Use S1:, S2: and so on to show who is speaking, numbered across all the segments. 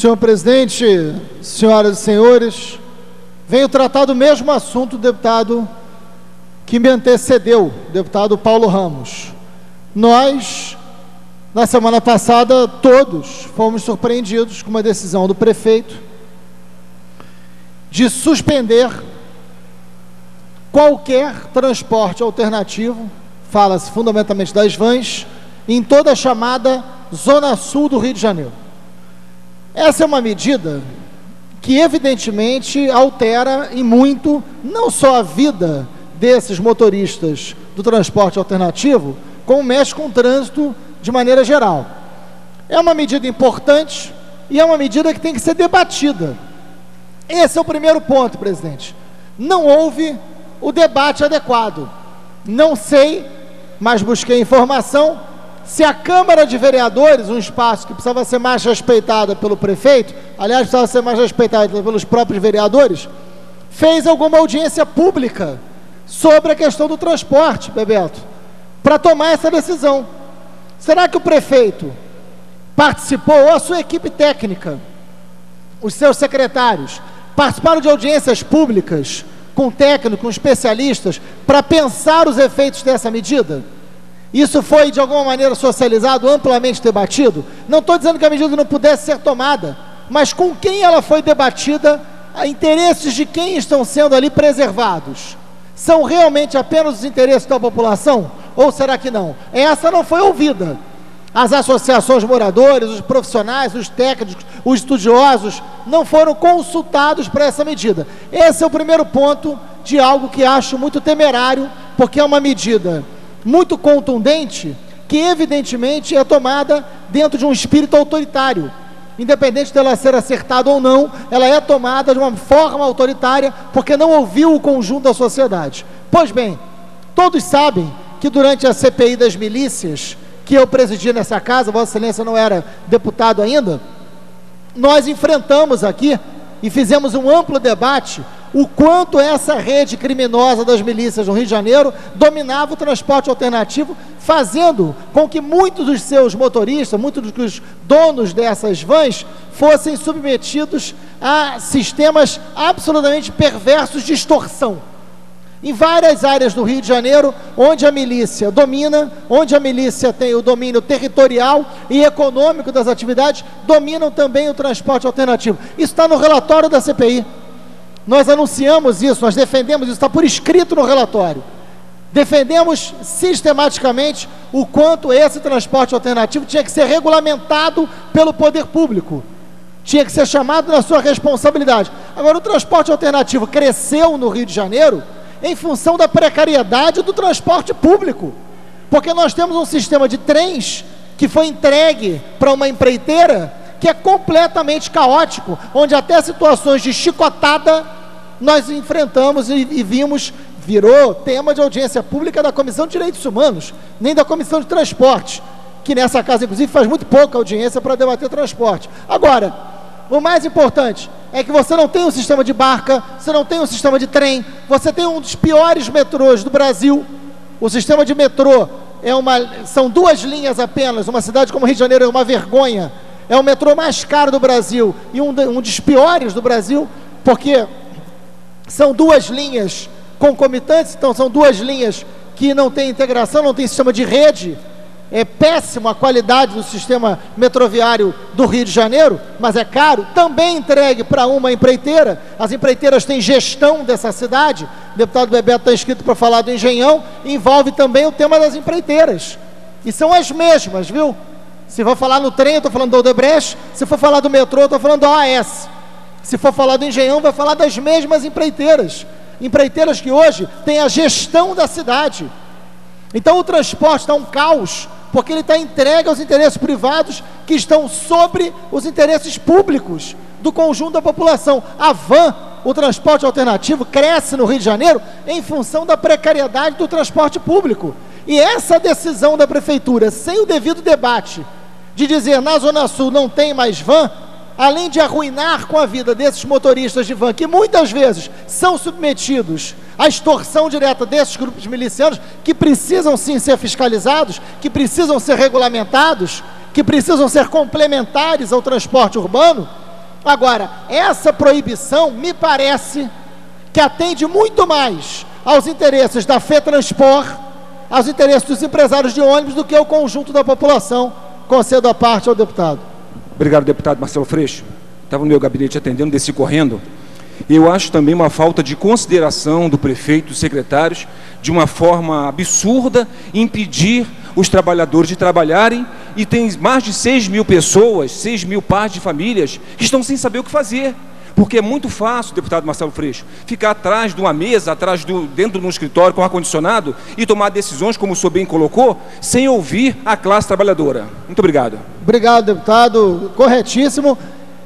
S1: Senhor presidente, senhoras e senhores, venho tratar do mesmo assunto do deputado que me antecedeu, deputado Paulo Ramos. Nós, na semana passada, todos fomos surpreendidos com uma decisão do prefeito de suspender qualquer transporte alternativo, fala-se fundamentalmente das vans, em toda a chamada Zona Sul do Rio de Janeiro. Essa é uma medida que, evidentemente, altera e muito não só a vida desses motoristas do transporte alternativo, como mexe com o trânsito de maneira geral. É uma medida importante e é uma medida que tem que ser debatida. Esse é o primeiro ponto, presidente. Não houve o debate adequado. Não sei, mas busquei informação. Se a Câmara de Vereadores, um espaço que precisava ser mais respeitada pelo prefeito, aliás, precisava ser mais respeitada pelos próprios vereadores, fez alguma audiência pública sobre a questão do transporte, Bebeto, para tomar essa decisão. Será que o prefeito participou, ou a sua equipe técnica, os seus secretários, participaram de audiências públicas com técnicos, com especialistas, para pensar os efeitos dessa medida? Isso foi, de alguma maneira, socializado, amplamente debatido? Não estou dizendo que a medida não pudesse ser tomada, mas com quem ela foi debatida, interesses de quem estão sendo ali preservados? São realmente apenas os interesses da população? Ou será que não? Essa não foi ouvida. As associações moradores, os profissionais, os técnicos, os estudiosos não foram consultados para essa medida. Esse é o primeiro ponto de algo que acho muito temerário, porque é uma medida muito contundente que, evidentemente, é tomada dentro de um espírito autoritário independente dela ser acertada ou não, ela é tomada de uma forma autoritária porque não ouviu o conjunto da sociedade. Pois bem, todos sabem que durante a CPI das milícias, que eu presidi nessa casa, Vossa Excelência não era deputado ainda, nós enfrentamos aqui e fizemos um amplo debate o quanto essa rede criminosa das milícias no Rio de Janeiro dominava o transporte alternativo, fazendo com que muitos dos seus motoristas, muitos dos donos dessas vans, fossem submetidos a sistemas absolutamente perversos de extorsão. Em várias áreas do Rio de Janeiro, onde a milícia domina, onde a milícia tem o domínio territorial e econômico das atividades, dominam também o transporte alternativo. Isso está no relatório da CPI. Nós anunciamos isso, nós defendemos isso, está por escrito no relatório. Defendemos sistematicamente o quanto esse transporte alternativo tinha que ser regulamentado pelo poder público, tinha que ser chamado na sua responsabilidade. Agora, o transporte alternativo cresceu no Rio de Janeiro em função da precariedade do transporte público, porque nós temos um sistema de trens que foi entregue para uma empreiteira que é completamente caótico, onde até situações de chicotada nós enfrentamos e, e vimos, virou tema de audiência pública da Comissão de Direitos Humanos, nem da Comissão de Transporte, que nessa casa, inclusive, faz muito pouca audiência para debater transporte. Agora, o mais importante é que você não tem um sistema de barca, você não tem um sistema de trem, você tem um dos piores metrôs do Brasil. O sistema de metrô é uma, são duas linhas apenas. Uma cidade como Rio de Janeiro é uma vergonha é o metrô mais caro do Brasil e um, de, um dos piores do Brasil, porque são duas linhas concomitantes, então são duas linhas que não têm integração, não tem sistema de rede. É péssima a qualidade do sistema metroviário do Rio de Janeiro, mas é caro. Também entregue para uma empreiteira. As empreiteiras têm gestão dessa cidade. O deputado Bebeto está inscrito para falar do engenhão. Envolve também o tema das empreiteiras. E são as mesmas, viu? Se for falar no trem, eu estou falando do Odebrecht. Se for falar do metrô, eu estou falando da OAS. Se for falar do engenhão, vai falar das mesmas empreiteiras. Empreiteiras que hoje têm a gestão da cidade. Então o transporte está um caos, porque ele está entregue aos interesses privados que estão sobre os interesses públicos do conjunto da população. A van, o transporte alternativo, cresce no Rio de Janeiro em função da precariedade do transporte público. E essa decisão da prefeitura, sem o devido debate, de dizer na Zona Sul não tem mais van, além de arruinar com a vida desses motoristas de van, que muitas vezes são submetidos à extorsão direta desses grupos milicianos, que precisam sim ser fiscalizados, que precisam ser regulamentados, que precisam ser complementares ao transporte urbano, Agora, essa proibição me parece que atende muito mais aos interesses da FETransport, aos interesses dos empresários de ônibus, do que o conjunto da população. Concedo a parte ao deputado.
S2: Obrigado, deputado Marcelo Freixo. Estava no meu gabinete atendendo, desci correndo. Eu acho também uma falta de consideração do prefeito, dos secretários, de uma forma absurda, impedir os trabalhadores de trabalharem e tem mais de 6 mil pessoas, 6 mil pais de famílias que estão sem saber o que fazer. Porque é muito fácil, deputado Marcelo Freixo, ficar atrás de uma mesa, atrás do, dentro de um escritório com ar-condicionado e tomar decisões, como o senhor bem colocou, sem ouvir a classe trabalhadora. Muito obrigado.
S1: Obrigado, deputado. Corretíssimo.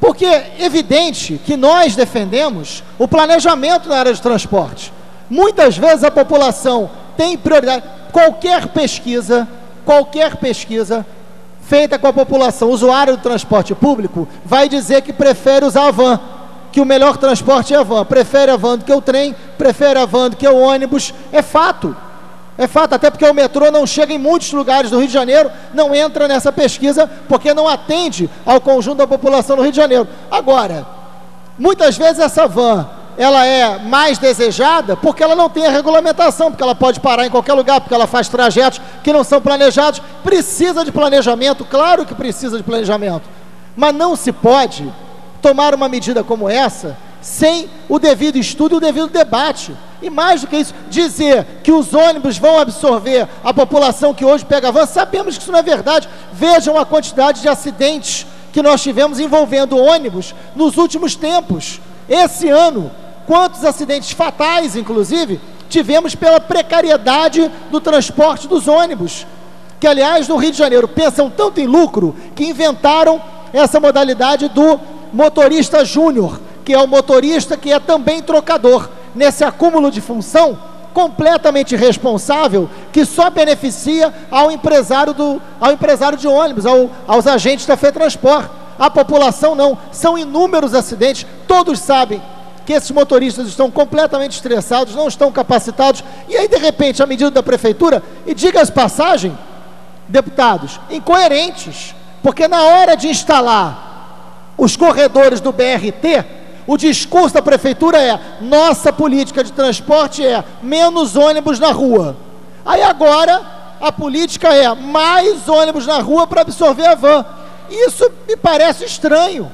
S1: Porque é evidente que nós defendemos o planejamento na área de transporte. Muitas vezes a população tem prioridade. Qualquer pesquisa, qualquer pesquisa feita com a população usuária do transporte público vai dizer que prefere usar a van, que o melhor transporte é a van. Prefere a van do que o trem, prefere a van do que o ônibus. É fato. É fato, até porque o metrô não chega em muitos lugares do Rio de Janeiro, não entra nessa pesquisa, porque não atende ao conjunto da população do Rio de Janeiro. Agora, muitas vezes essa van, ela é mais desejada porque ela não tem a regulamentação, porque ela pode parar em qualquer lugar, porque ela faz trajetos que não são planejados. Precisa de planejamento, claro que precisa de planejamento, mas não se pode tomar uma medida como essa sem o devido estudo e o devido debate. E mais do que isso, dizer que os ônibus vão absorver a população que hoje pega van, sabemos que isso não é verdade. Vejam a quantidade de acidentes que nós tivemos envolvendo ônibus nos últimos tempos. Esse ano, quantos acidentes fatais, inclusive, tivemos pela precariedade do transporte dos ônibus. Que, aliás, no Rio de Janeiro pensam tanto em lucro que inventaram essa modalidade do motorista júnior que é o motorista que é também trocador, nesse acúmulo de função completamente responsável que só beneficia ao empresário, do, ao empresário de ônibus, ao, aos agentes da FETransport. A população não. São inúmeros acidentes, todos sabem que esses motoristas estão completamente estressados, não estão capacitados, e aí de repente a medida da prefeitura, e diga as passagem, deputados, incoerentes, porque na hora de instalar os corredores do BRT, o discurso da prefeitura é: nossa política de transporte é menos ônibus na rua. Aí agora a política é mais ônibus na rua para absorver a van. Isso me parece estranho,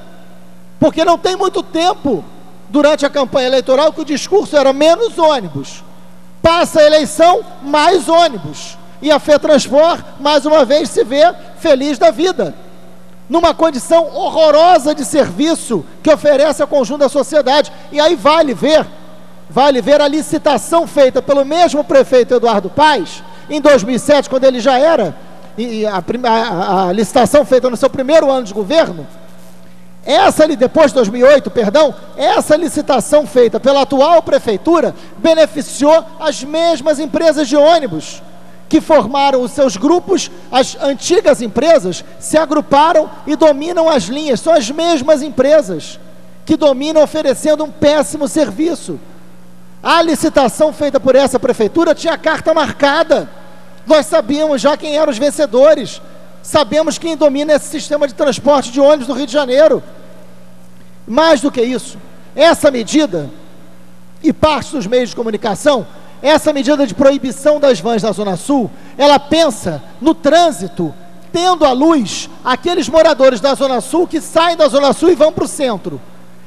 S1: porque não tem muito tempo durante a campanha eleitoral que o discurso era menos ônibus. Passa a eleição, mais ônibus. E a FETransport, mais uma vez, se vê feliz da vida numa condição horrorosa de serviço que oferece ao conjunto da sociedade. E aí vale ver, vale ver a licitação feita pelo mesmo prefeito Eduardo Paes, em 2007, quando ele já era, e a, a, a licitação feita no seu primeiro ano de governo, essa depois de 2008, perdão, essa licitação feita pela atual prefeitura beneficiou as mesmas empresas de ônibus que formaram os seus grupos, as antigas empresas se agruparam e dominam as linhas. São as mesmas empresas que dominam oferecendo um péssimo serviço. A licitação feita por essa prefeitura tinha carta marcada. Nós sabíamos já quem eram os vencedores. Sabemos quem domina esse sistema de transporte de ônibus do Rio de Janeiro. Mais do que isso, essa medida e parte dos meios de comunicação essa medida de proibição das vans da Zona Sul, ela pensa no trânsito, tendo à luz aqueles moradores da Zona Sul que saem da Zona Sul e vão para o centro.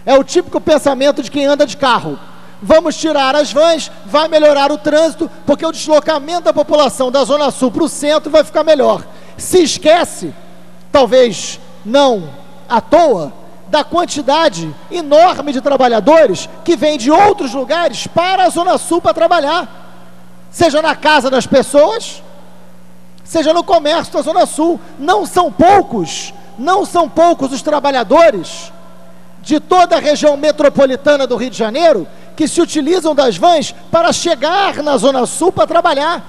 S1: É o típico pensamento de quem anda de carro. Vamos tirar as vans, vai melhorar o trânsito, porque o deslocamento da população da Zona Sul para o centro vai ficar melhor. Se esquece, talvez não à toa, da quantidade enorme de trabalhadores que vêm de outros lugares para a Zona Sul para trabalhar, seja na casa das pessoas, seja no comércio da Zona Sul. Não são poucos, não são poucos os trabalhadores de toda a região metropolitana do Rio de Janeiro que se utilizam das vans para chegar na Zona Sul para trabalhar.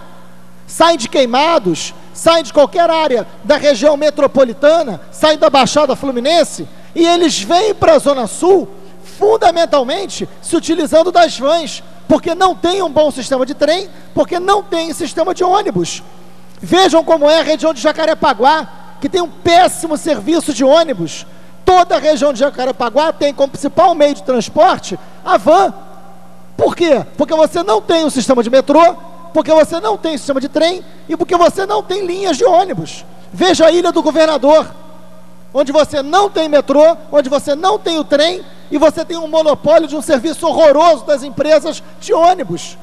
S1: Saem de queimados, saem de qualquer área da região metropolitana, saem da Baixada Fluminense e eles vêm para a Zona Sul, fundamentalmente se utilizando das vans, porque não tem um bom sistema de trem, porque não tem sistema de ônibus. Vejam como é a região de Jacarepaguá, que tem um péssimo serviço de ônibus, Toda a região de Jacarepaguá tem como principal meio de transporte a van. Por quê? Porque você não tem um sistema de metrô, porque você não tem sistema de trem e porque você não tem linhas de ônibus. Veja a Ilha do Governador, onde você não tem metrô, onde você não tem o trem e você tem um monopólio de um serviço horroroso das empresas de ônibus.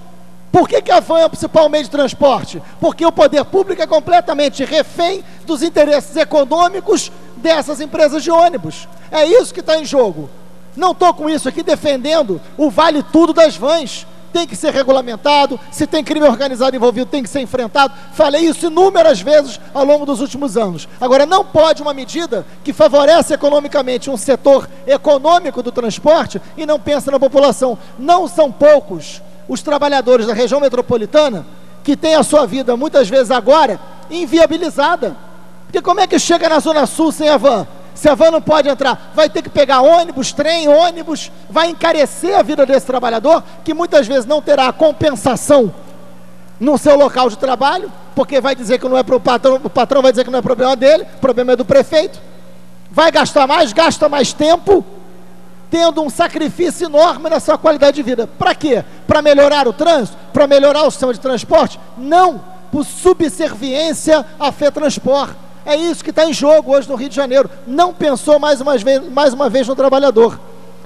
S1: Por que, que a van é o principal meio de transporte? Porque o poder público é completamente refém dos interesses econômicos dessas empresas de ônibus. É isso que está em jogo. Não estou com isso aqui defendendo o vale tudo das vans. Tem que ser regulamentado, se tem crime organizado envolvido, tem que ser enfrentado. Falei isso inúmeras vezes ao longo dos últimos anos. Agora, não pode uma medida que favorece economicamente um setor econômico do transporte e não pensa na população. Não são poucos os trabalhadores da região metropolitana que têm a sua vida, muitas vezes agora, inviabilizada. Porque como é que chega na Zona Sul sem a van? Se a van não pode entrar, vai ter que pegar ônibus, trem, ônibus, vai encarecer a vida desse trabalhador, que muitas vezes não terá compensação no seu local de trabalho, porque vai dizer que não é para o patrão, o patrão vai dizer que não é problema dele, o problema é do prefeito. Vai gastar mais, gasta mais tempo, tendo um sacrifício enorme na sua qualidade de vida. Para quê? Para melhorar o trânsito? Para melhorar o sistema de transporte? Não, por subserviência à FETransport. É isso que está em jogo hoje no Rio de Janeiro. Não pensou mais uma, vez, mais uma vez no trabalhador.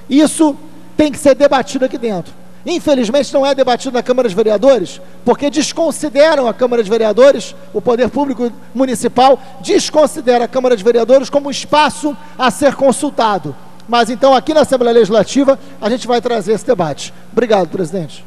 S1: Isso tem que ser debatido aqui dentro. Infelizmente não é debatido na Câmara dos Vereadores, porque desconsideram a Câmara dos Vereadores, o poder público municipal desconsidera a Câmara dos Vereadores como um espaço a ser consultado. Mas então aqui na Assembleia Legislativa a gente vai trazer esse debate. Obrigado, presidente.